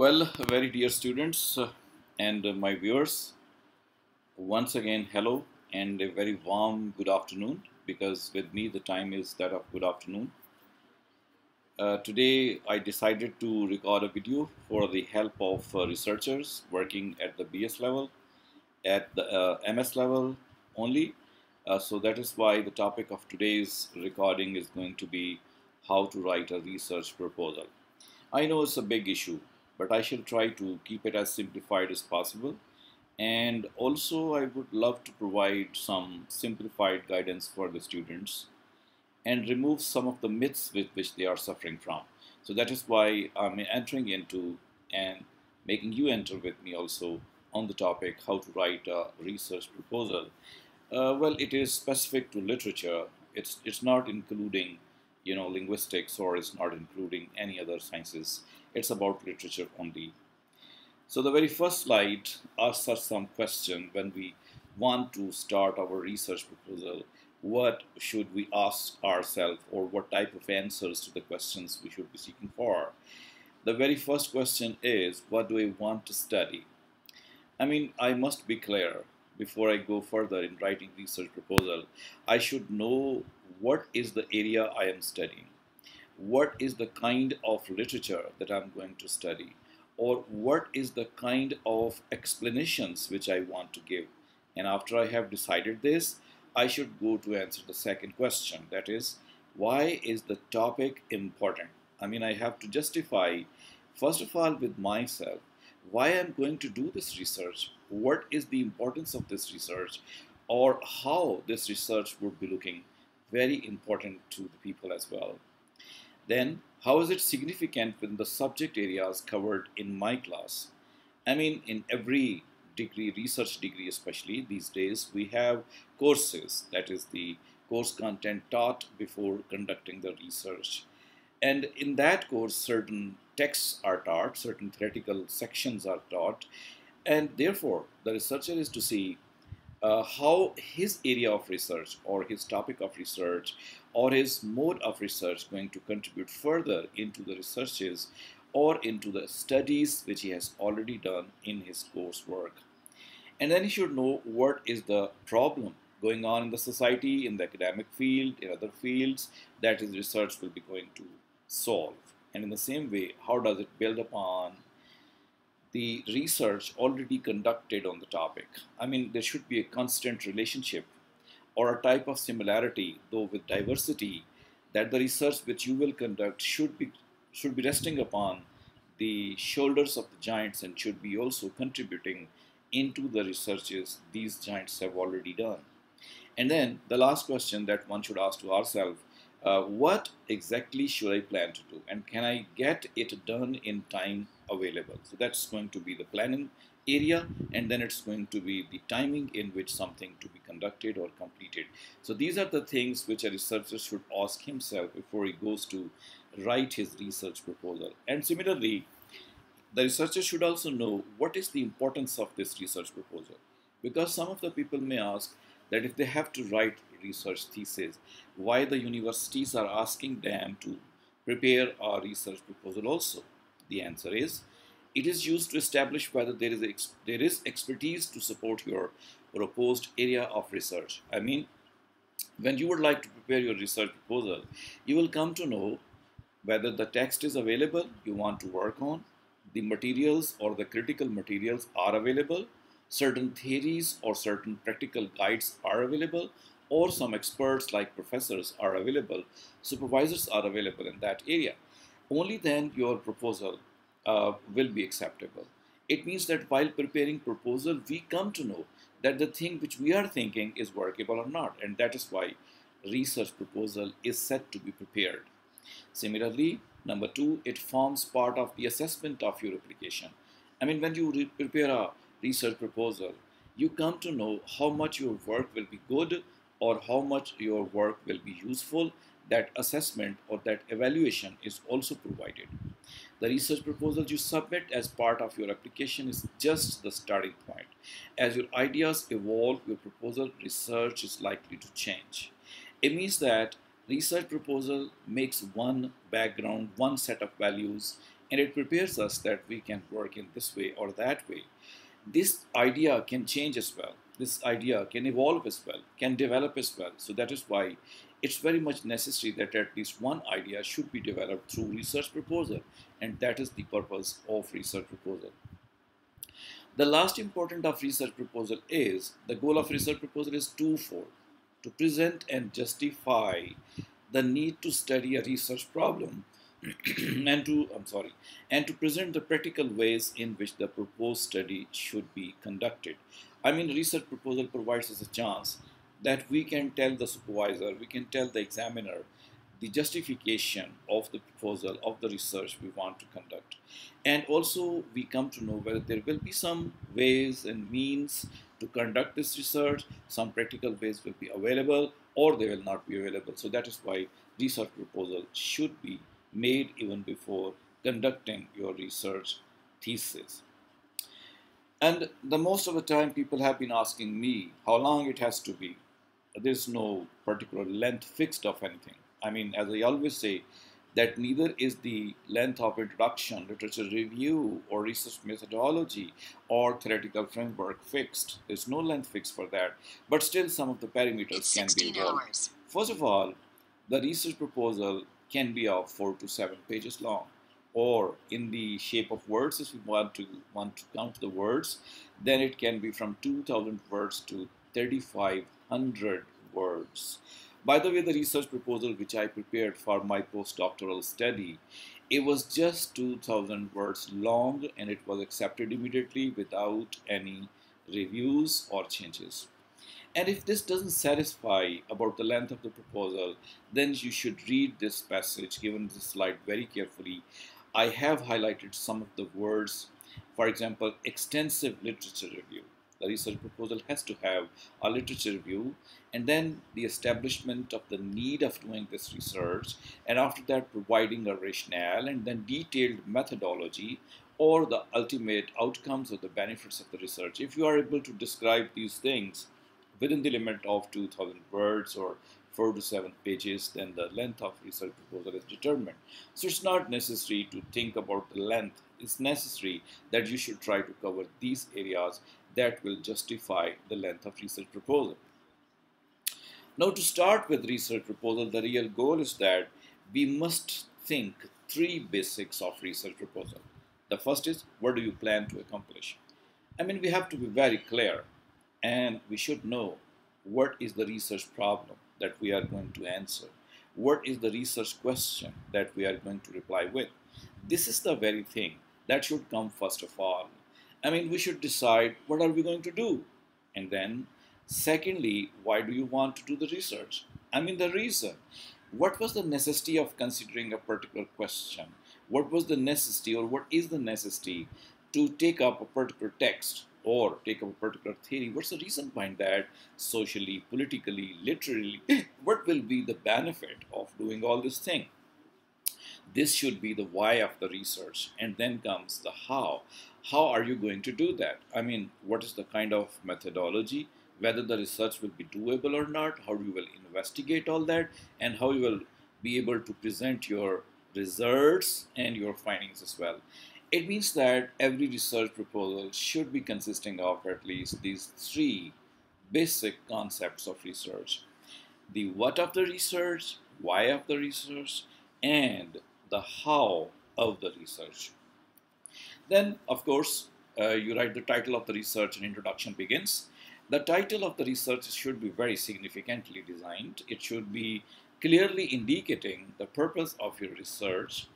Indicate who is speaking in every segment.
Speaker 1: Well, very dear students and my viewers, once again, hello and a very warm good afternoon because with me the time is that of good afternoon. Uh, today I decided to record a video for the help of uh, researchers working at the BS level, at the uh, MS level only. Uh, so that is why the topic of today's recording is going to be how to write a research proposal. I know it's a big issue but I shall try to keep it as simplified as possible. And also I would love to provide some simplified guidance for the students and remove some of the myths with which they are suffering from. So that is why I'm entering into and making you enter with me also on the topic how to write a research proposal. Uh, well, it is specific to literature. It's, it's not including you know linguistics or it's not including any other sciences it's about literature only. So the very first slide asks us some question when we want to start our research proposal. What should we ask ourselves or what type of answers to the questions we should be seeking for? The very first question is what do I want to study? I mean I must be clear. Before I go further in writing research proposal, I should know what is the area I am studying, what is the kind of literature that I'm going to study, or what is the kind of explanations which I want to give. And after I have decided this, I should go to answer the second question, that is, why is the topic important? I mean, I have to justify, first of all, with myself, why I'm going to do this research, what is the importance of this research, or how this research would be looking very important to the people as well. Then, how is it significant within the subject areas covered in my class? I mean, in every degree, research degree especially, these days, we have courses, that is the course content taught before conducting the research. And in that course, certain texts are taught, certain theoretical sections are taught, and therefore the researcher is to see uh, how his area of research or his topic of research or his mode of research going to contribute further into the researches or into the studies which he has already done in his coursework. And then he should know what is the problem going on in the society, in the academic field, in other fields that his research will be going to solve. And in the same way, how does it build upon the research already conducted on the topic? I mean, there should be a constant relationship or a type of similarity, though with diversity, that the research which you will conduct should be should be resting upon the shoulders of the giants and should be also contributing into the researches these giants have already done. And then the last question that one should ask to ourselves uh, what exactly should I plan to do and can I get it done in time available. So that's going to be the planning area and then it's going to be the timing in which something to be conducted or completed. So these are the things which a researcher should ask himself before he goes to write his research proposal. And similarly, the researcher should also know what is the importance of this research proposal. Because some of the people may ask that if they have to write research thesis, why the universities are asking them to prepare a research proposal also. The answer is, it is used to establish whether there is, there is expertise to support your proposed area of research. I mean, when you would like to prepare your research proposal, you will come to know whether the text is available you want to work on, the materials or the critical materials are available, certain theories or certain practical guides are available, or some experts like professors are available, supervisors are available in that area. Only then your proposal uh, will be acceptable. It means that while preparing proposal, we come to know that the thing which we are thinking is workable or not, and that is why research proposal is set to be prepared. Similarly, number two, it forms part of the assessment of your application. I mean, when you prepare a research proposal, you come to know how much your work will be good or how much your work will be useful, that assessment or that evaluation is also provided. The research proposal you submit as part of your application is just the starting point. As your ideas evolve, your proposal research is likely to change. It means that research proposal makes one background, one set of values, and it prepares us that we can work in this way or that way. This idea can change as well. This idea can evolve as well, can develop as well. So that is why it's very much necessary that at least one idea should be developed through research proposal, and that is the purpose of research proposal. The last important of research proposal is, the goal of research proposal is twofold, to present and justify the need to study a research problem and to, I'm sorry, and to present the practical ways in which the proposed study should be conducted. I mean, research proposal provides us a chance that we can tell the supervisor, we can tell the examiner the justification of the proposal of the research we want to conduct. And also we come to know whether there will be some ways and means to conduct this research, some practical ways will be available or they will not be available. So that is why research proposal should be made even before conducting your research thesis. And the most of the time people have been asking me how long it has to be. There's no particular length fixed of anything. I mean, as I always say, that neither is the length of introduction, literature review, or research methodology or theoretical framework fixed. There's no length fixed for that, but still some of the parameters can be involved. Hours. First of all, the research proposal can be of four to seven pages long, or in the shape of words, if you want to want to count the words, then it can be from 2,000 words to 3,500 words. By the way, the research proposal which I prepared for my postdoctoral study, it was just 2000 words long and it was accepted immediately without any reviews or changes. And if this doesn't satisfy about the length of the proposal, then you should read this passage given this slide very carefully. I have highlighted some of the words, for example, extensive literature review the research proposal has to have a literature review and then the establishment of the need of doing this research and after that providing a rationale and then detailed methodology or the ultimate outcomes or the benefits of the research. If you are able to describe these things within the limit of 2000 words or four to seven pages, then the length of research proposal is determined. So it's not necessary to think about the length. It's necessary that you should try to cover these areas that will justify the length of research proposal. Now to start with research proposal, the real goal is that we must think three basics of research proposal. The first is, what do you plan to accomplish? I mean, we have to be very clear and we should know what is the research problem that we are going to answer. What is the research question that we are going to reply with? This is the very thing that should come first of all I mean, we should decide what are we going to do. And then, secondly, why do you want to do the research? I mean, the reason. What was the necessity of considering a particular question? What was the necessity or what is the necessity to take up a particular text or take up a particular theory? What's the reason behind that socially, politically, literally? what will be the benefit of doing all this thing? This should be the why of the research, and then comes the how. How are you going to do that? I mean, what is the kind of methodology? Whether the research will be doable or not, how you will investigate all that, and how you will be able to present your results and your findings as well. It means that every research proposal should be consisting of at least these three basic concepts of research. The what of the research, why of the research, and the how of the research. Then, of course, uh, you write the title of the research and introduction begins. The title of the research should be very significantly designed. It should be clearly indicating the purpose of your research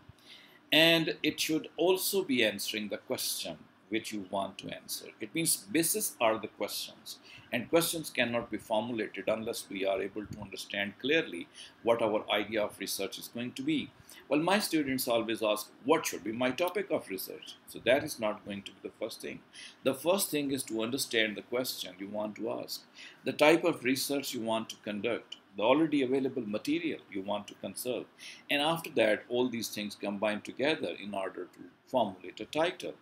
Speaker 1: and it should also be answering the question which you want to answer. It means basis are the questions and questions cannot be formulated unless we are able to understand clearly what our idea of research is going to be. Well, my students always ask, what should be my topic of research? So that is not going to be the first thing. The first thing is to understand the question you want to ask, the type of research you want to conduct, the already available material you want to conserve. And after that, all these things combine together in order to formulate a title.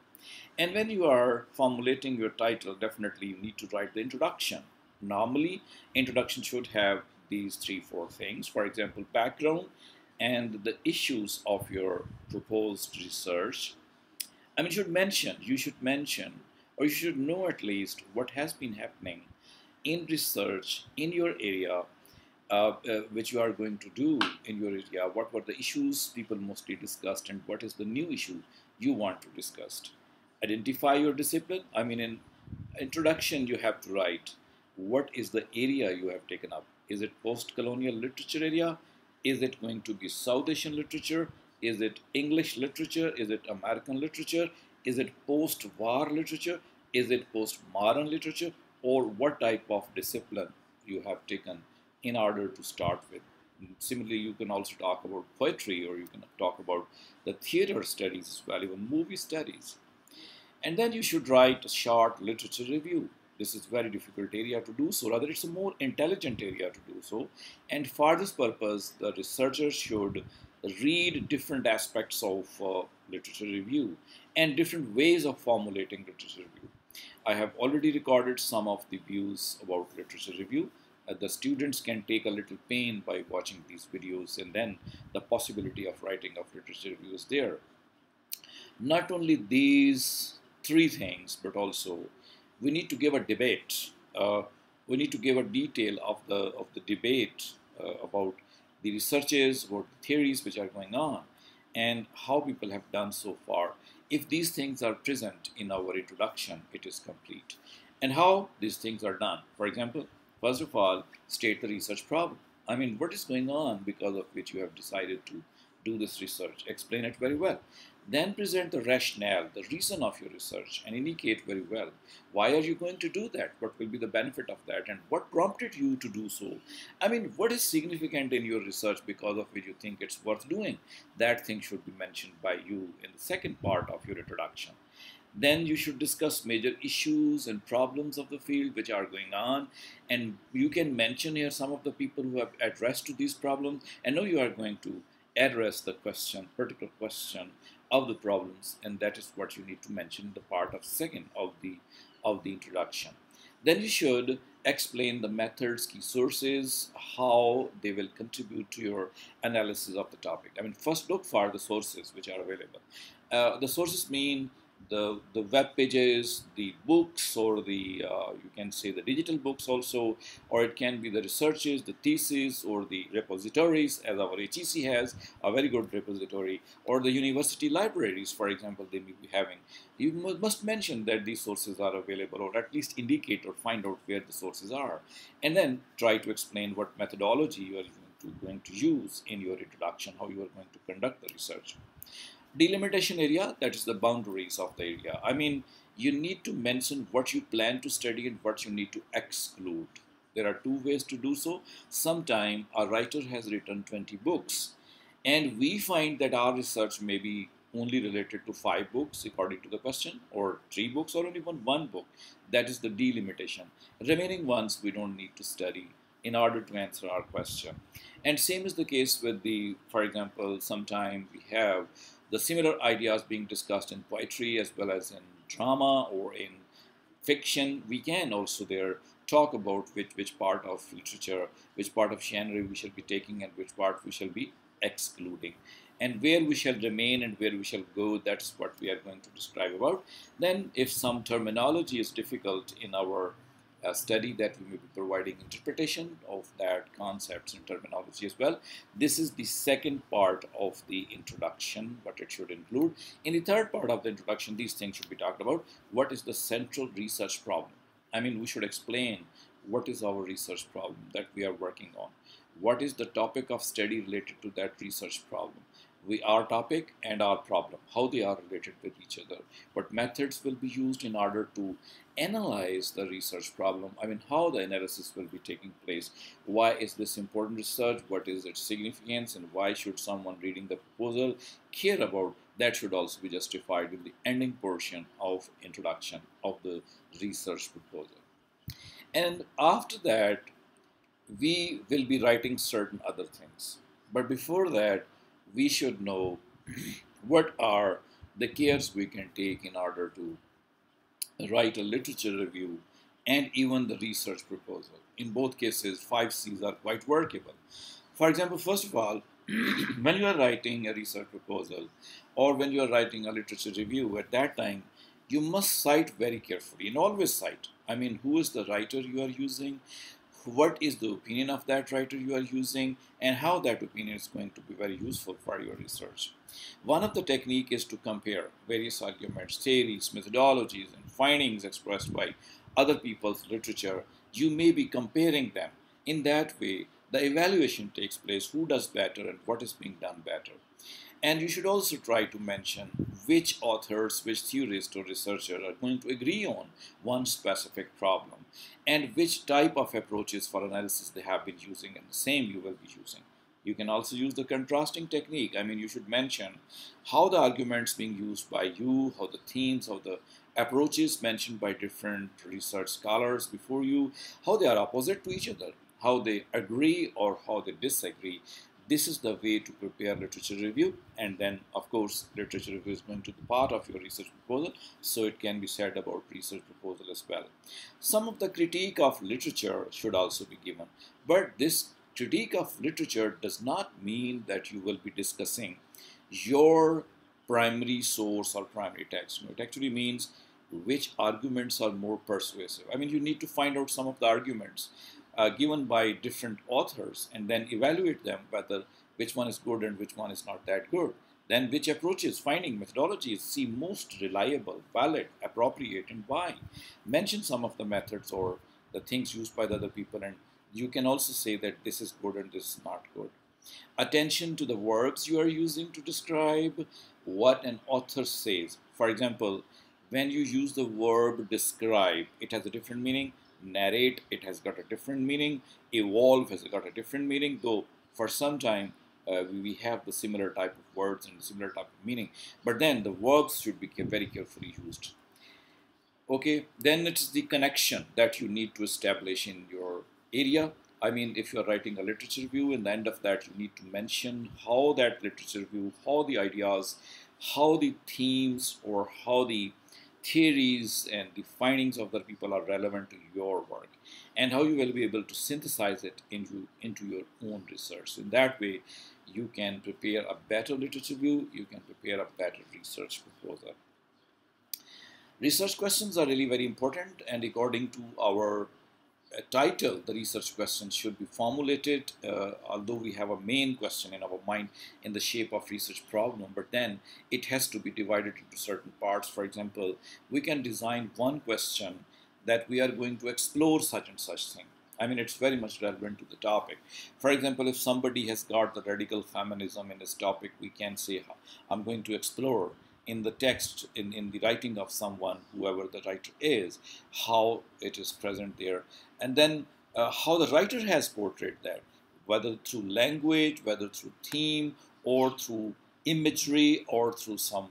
Speaker 1: And when you are formulating your title, definitely you need to write the introduction. Normally, introduction should have these three, four things. For example, background and the issues of your proposed research. I mean, you should mention, you should mention, or you should know at least what has been happening in research in your area, uh, uh, which you are going to do in your area. What were the issues people mostly discussed, and what is the new issue you want to discuss? Identify your discipline. I mean, in introduction, you have to write what is the area you have taken up. Is it post-colonial literature area? Is it going to be South Asian literature? Is it English literature? Is it American literature? Is it post-war literature? Is it post-modern literature? Or what type of discipline you have taken in order to start with? Similarly, you can also talk about poetry or you can talk about the theater studies as well, even movie studies. And then you should write a short literature review this is very difficult area to do so. Rather, it's a more intelligent area to do so. And for this purpose, the researchers should read different aspects of uh, literature review and different ways of formulating literature review. I have already recorded some of the views about literature review. Uh, the students can take a little pain by watching these videos and then the possibility of writing of literature reviews there. Not only these three things, but also we need to give a debate. Uh, we need to give a detail of the of the debate uh, about the researches, about the theories which are going on, and how people have done so far. If these things are present in our introduction, it is complete. And how these things are done. For example, first of all, state the research problem. I mean, what is going on because of which you have decided to do this research? Explain it very well. Then present the rationale, the reason of your research, and indicate very well why are you going to do that? What will be the benefit of that? And what prompted you to do so? I mean, what is significant in your research because of which you think it's worth doing? That thing should be mentioned by you in the second part of your introduction. Then you should discuss major issues and problems of the field which are going on. And you can mention here some of the people who have addressed to these problems. And know you are going to address the question, particular question of the problems and that is what you need to mention the part of second of the of the introduction. Then you should explain the methods key sources how they will contribute to your analysis of the topic. I mean first look for the sources which are available. Uh, the sources mean the, the web pages, the books, or the, uh, you can say the digital books also, or it can be the researches, the thesis, or the repositories, as our HEC has a very good repository, or the university libraries, for example, they may be having. You must mention that these sources are available, or at least indicate or find out where the sources are, and then try to explain what methodology you are going to use in your introduction, how you are going to conduct the research delimitation area, that is the boundaries of the area. I mean, you need to mention what you plan to study and what you need to exclude. There are two ways to do so. Sometime a writer has written 20 books and we find that our research may be only related to five books according to the question or three books or even one book. That is the delimitation. Remaining ones we don't need to study in order to answer our question. And same is the case with the, for example, sometime we have the similar ideas being discussed in poetry as well as in drama or in fiction, we can also there talk about which, which part of literature, which part of genre we shall be taking and which part we shall be excluding. And where we shall remain and where we shall go, that's what we are going to describe about. Then if some terminology is difficult in our a study that we may be providing interpretation of that concepts and terminology as well. This is the second part of the introduction, what it should include. In the third part of the introduction, these things should be talked about. What is the central research problem? I mean, we should explain what is our research problem that we are working on. What is the topic of study related to that research problem? We our topic and our problem, how they are related with each other, But methods will be used in order to analyze the research problem, I mean how the analysis will be taking place, why is this important research, what is its significance? And why should someone reading the proposal care about? That should also be justified in the ending portion of introduction of the research proposal. And after that, we will be writing certain other things. But before that, we should know what are the cares we can take in order to write a literature review and even the research proposal. In both cases, five C's are quite workable. For example, first of all, when you are writing a research proposal or when you are writing a literature review, at that time, you must cite very carefully and always cite. I mean, who is the writer you are using? What is the opinion of that writer you are using? And how that opinion is going to be very useful for your research. One of the technique is to compare various arguments, theories, methodologies, and findings expressed by other people's literature. You may be comparing them. In that way, the evaluation takes place who does better and what is being done better. And you should also try to mention which authors, which theorists or researchers are going to agree on one specific problem and which type of approaches for analysis they have been using and the same you will be using. You can also use the contrasting technique. I mean, you should mention how the arguments being used by you, how the themes, how the approaches mentioned by different research scholars before you, how they are opposite to each other, how they agree or how they disagree. This is the way to prepare literature review and then of course literature review is going to be part of your research proposal so it can be said about research proposal as well. Some of the critique of literature should also be given but this critique of literature does not mean that you will be discussing your primary source or primary text. it actually means which arguments are more persuasive. I mean, you need to find out some of the arguments uh, given by different authors and then evaluate them whether which one is good and which one is not that good. Then which approaches, finding methodologies seem most reliable, valid, appropriate, and why. Mention some of the methods or the things used by the other people, and you can also say that this is good and this is not good. Attention to the verbs you are using to describe what an author says. For example, when you use the verb describe, it has a different meaning narrate, it has got a different meaning. Evolve has got a different meaning, though for some time uh, we have the similar type of words and similar type of meaning. But then the verbs should be very carefully used. Okay, then it's the connection that you need to establish in your area. I mean, if you're writing a literature review, in the end of that, you need to mention how that literature review, how the ideas, how the themes, or how the theories and the findings of other people are relevant to your work and how you will be able to synthesize it into, into your own research. In that way, you can prepare a better literature review, you can prepare a better research proposal. Research questions are really very important and according to our title, the research question should be formulated, uh, although we have a main question in our mind in the shape of research problem, but then it has to be divided into certain parts. For example, we can design one question that we are going to explore such and such thing. I mean, it's very much relevant to the topic. For example, if somebody has got the radical feminism in this topic, we can say, I'm going to explore in the text, in, in the writing of someone, whoever the writer is, how it is present there, and then uh, how the writer has portrayed that, whether through language, whether through theme, or through imagery, or through some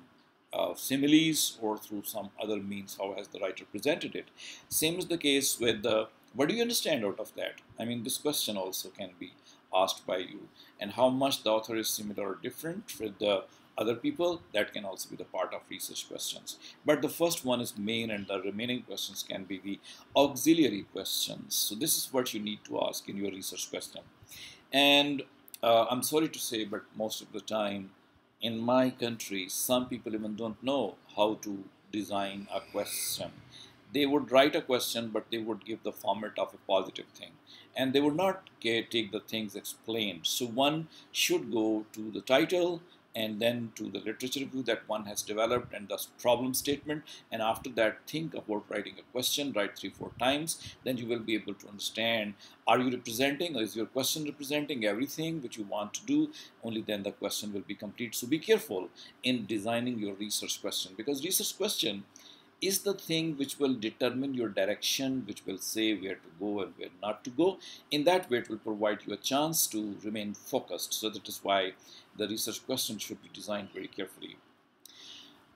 Speaker 1: uh, similes, or through some other means, how has the writer presented it. Same is the case with the, what do you understand out of that? I mean, this question also can be asked by you, and how much the author is similar or different with the other people, that can also be the part of research questions. But the first one is main and the remaining questions can be the auxiliary questions. So this is what you need to ask in your research question. And uh, I'm sorry to say, but most of the time in my country, some people even don't know how to design a question. They would write a question, but they would give the format of a positive thing. And they would not take the things explained. So one should go to the title, and then to the literature review that one has developed and the problem statement. And after that think about writing a question write three four times then you will be able to understand are you representing or is your question representing everything which you want to do? Only then the question will be complete. So be careful in designing your research question because research question is the thing which will determine your direction, which will say where to go and where not to go. In that way, it will provide you a chance to remain focused. So that is why the research question should be designed very carefully.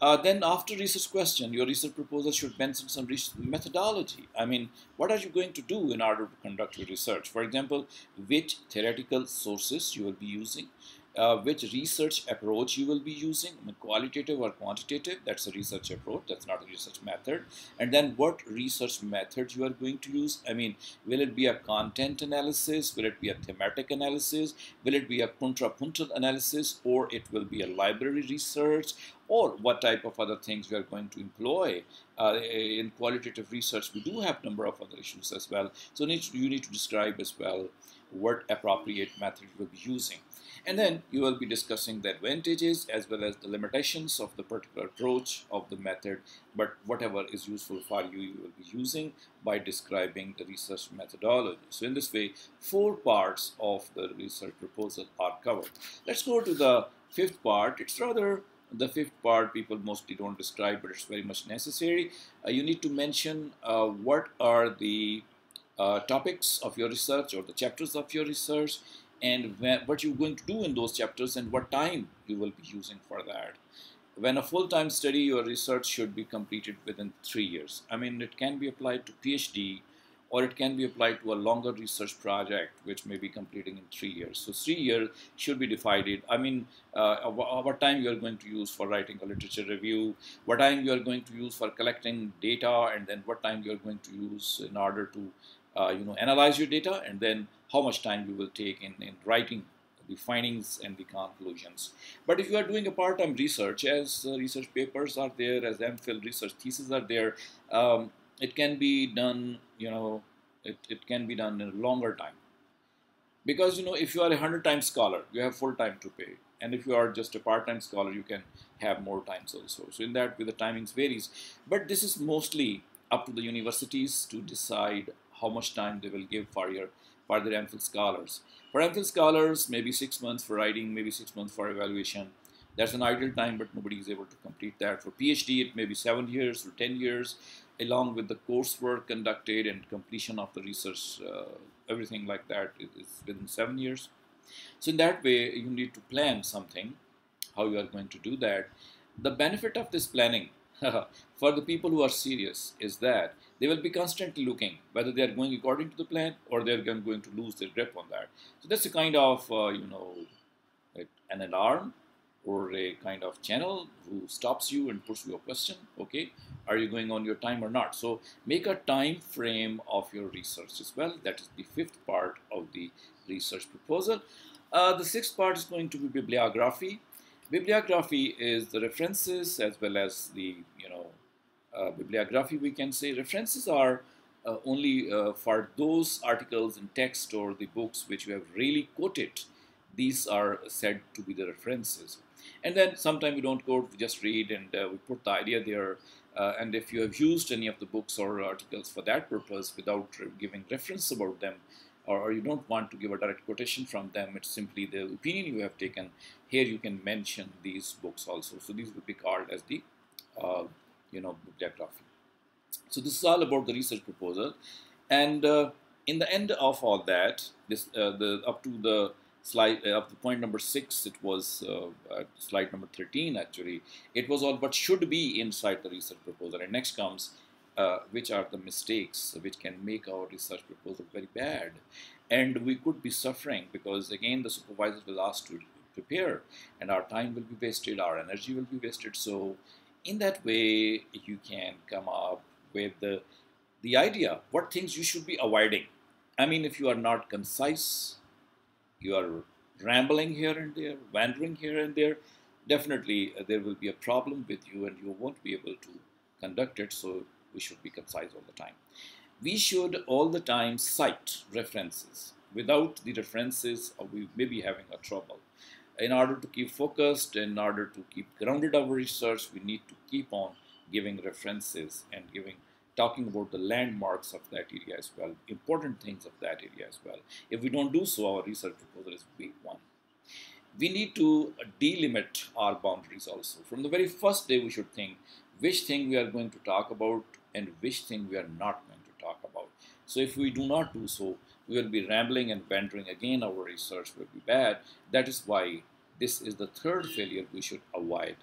Speaker 1: Uh, then after research question, your research proposal should mention some methodology. I mean, what are you going to do in order to conduct your research? For example, which theoretical sources you will be using, uh, which research approach you will be using, qualitative or quantitative, that's a research approach, that's not a research method. And then what research method you are going to use. I mean, will it be a content analysis, will it be a thematic analysis, will it be a contrapuntal analysis, or it will be a library research, or what type of other things you are going to employ. Uh, in qualitative research, we do have number of other issues as well. So you need to describe as well what appropriate method you will be using. And then you will be discussing the advantages as well as the limitations of the particular approach of the method, but whatever is useful for you, you will be using by describing the research methodology. So in this way, four parts of the research proposal are covered. Let's go to the fifth part. It's rather the fifth part people mostly don't describe, but it's very much necessary. Uh, you need to mention uh, what are the uh, topics of your research or the chapters of your research and what you're going to do in those chapters and what time you will be using for that. When a full-time study, your research should be completed within three years. I mean, it can be applied to PhD or it can be applied to a longer research project which may be completing in three years. So three years should be divided. I mean, uh, what time you are going to use for writing a literature review, what time you are going to use for collecting data, and then what time you are going to use in order to, uh, you know, analyze your data, and then how much time you will take in, in writing the findings and the conclusions. But if you are doing a part-time research, as uh, research papers are there, as MPhil research theses are there, um, it can be done, you know, it, it can be done in a longer time. Because, you know, if you are a 100-time scholar, you have full time to pay. And if you are just a part-time scholar, you can have more times also. So in that way, the timings varies. But this is mostly up to the universities to decide how much time they will give for your for their MPhil scholars. For MPhil scholars, maybe six months for writing, maybe six months for evaluation. That's an ideal time, but nobody is able to complete that. For PhD, it may be seven years or 10 years, along with the coursework conducted and completion of the research, uh, everything like that is within seven years. So in that way, you need to plan something, how you are going to do that. The benefit of this planning for the people who are serious is that they will be constantly looking whether they are going according to the plan or they are going to lose their grip on that. So that's a kind of, uh, you know, an alarm or a kind of channel who stops you and puts you a question, okay, are you going on your time or not? So make a time frame of your research as well. That is the fifth part of the research proposal. Uh, the sixth part is going to be bibliography. Bibliography is the references as well as the, you know, uh, bibliography, we can say references are uh, only uh, for those articles in text or the books which we have really quoted. These are said to be the references. And then sometimes we don't quote, we just read and uh, we put the idea there. Uh, and if you have used any of the books or articles for that purpose without giving reference about them, or, you don't want to give a direct quotation from them, it's simply the opinion you have taken. Here you can mention these books also. So these would be called as the uh, you know, bibliography. So this is all about the research proposal. And uh, in the end of all that, this uh, the up to the slide uh, up to point number six, it was uh, slide number 13 actually. It was all what should be inside the research proposal. And next comes uh, which are the mistakes which can make our research proposal very bad. And we could be suffering because again the supervisors will ask to prepare and our time will be wasted, our energy will be wasted. So in that way you can come up with the the idea what things you should be avoiding i mean if you are not concise you are rambling here and there wandering here and there definitely uh, there will be a problem with you and you won't be able to conduct it so we should be concise all the time we should all the time cite references without the references uh, we may be having a trouble in order to keep focused, in order to keep grounded our research, we need to keep on giving references and giving talking about the landmarks of that area as well, important things of that area as well. If we don't do so, our research proposal is weak one. We need to delimit our boundaries also. From the very first day, we should think which thing we are going to talk about and which thing we are not going to talk about. So if we do not do so, we will be rambling and wandering again. Our research will be bad. That is why this is the third failure we should avoid.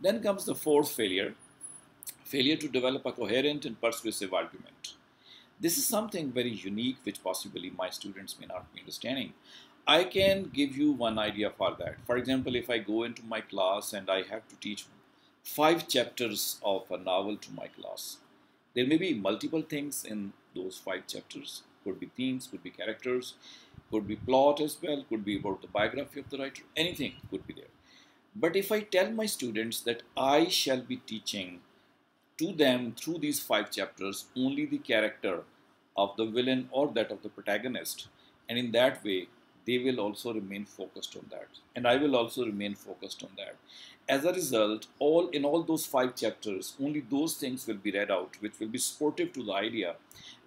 Speaker 1: Then comes the fourth failure failure to develop a coherent and persuasive argument. This is something very unique which possibly my students may not be understanding. I can give you one idea for that. For example, if I go into my class and I have to teach five chapters of a novel to my class, there may be multiple things in those five chapters. Could be themes, could be characters, could be plot as well, could be about the biography of the writer, anything could be there. But if I tell my students that I shall be teaching to them through these five chapters only the character of the villain or that of the protagonist, and in that way they will also remain focused on that and i will also remain focused on that as a result all in all those five chapters only those things will be read out which will be supportive to the idea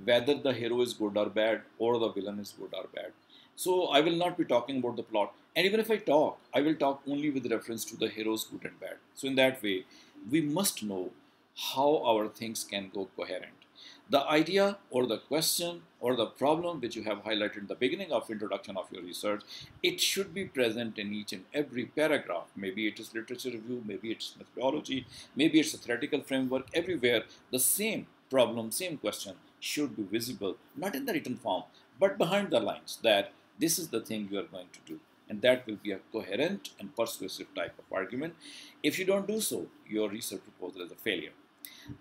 Speaker 1: whether the hero is good or bad or the villain is good or bad so I will not be talking about the plot. And even if I talk, I will talk only with reference to the hero's good and bad. So in that way, we must know how our things can go coherent. The idea or the question or the problem which you have highlighted in the beginning of introduction of your research, it should be present in each and every paragraph. Maybe it is literature review, maybe it's methodology, maybe it's a theoretical framework. Everywhere, the same problem, same question should be visible, not in the written form, but behind the lines that this is the thing you are going to do. And that will be a coherent and persuasive type of argument. If you don't do so, your research proposal is a failure.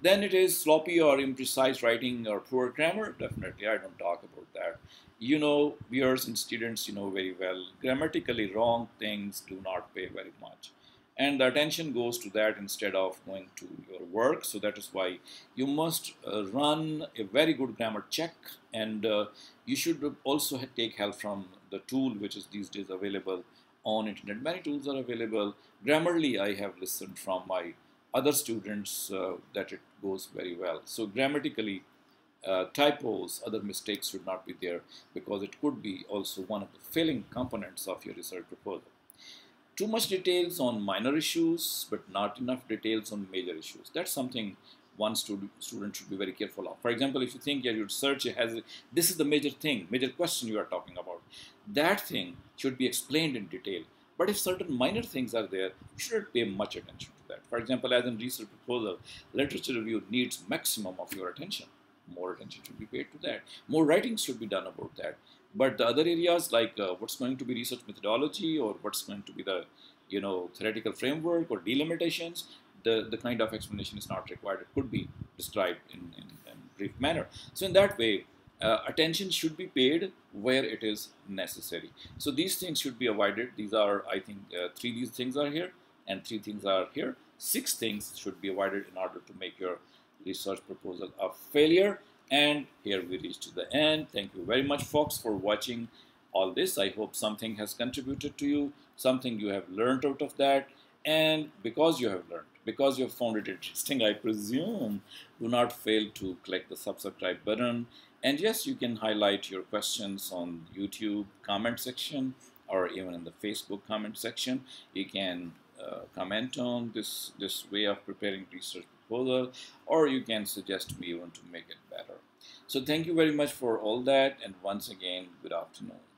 Speaker 1: Then it is sloppy or imprecise writing or poor grammar. Definitely, I don't talk about that. You know, viewers and students, you know very well, grammatically wrong things do not pay very much. And the attention goes to that instead of going to your work. So that is why you must uh, run a very good grammar check. And uh, you should also take help from the tool which is these days available on internet. Many tools are available. Grammarly i have listened from my other students uh, that it goes very well so grammatically uh, typos other mistakes should not be there because it could be also one of the failing components of your research proposal too much details on minor issues, but not enough details on major issues. That's something one student, student should be very careful of. For example, if you think your search has, this is the major thing, major question you are talking about, that thing should be explained in detail. But if certain minor things are there, you shouldn't pay much attention to that. For example, as in research proposal, literature review needs maximum of your attention. More attention should be paid to that. More writing should be done about that. But the other areas like uh, what's going to be research methodology or what's going to be the you know theoretical framework or delimitations, the, the kind of explanation is not required. It could be described in, in, in brief manner. So in that way, uh, attention should be paid where it is necessary. So these things should be avoided. These are, I think, uh, three these things are here and three things are here. Six things should be avoided in order to make your research proposal a failure. And here we reach to the end. Thank you very much, folks, for watching all this. I hope something has contributed to you, something you have learned out of that. And because you have learned, because you have found it interesting, I presume, do not fail to click the subscribe button. And yes, you can highlight your questions on YouTube comment section or even in the Facebook comment section. You can uh, comment on this, this way of preparing research proposal or you can suggest me even to make it better. So thank you very much for all that and once again, good afternoon.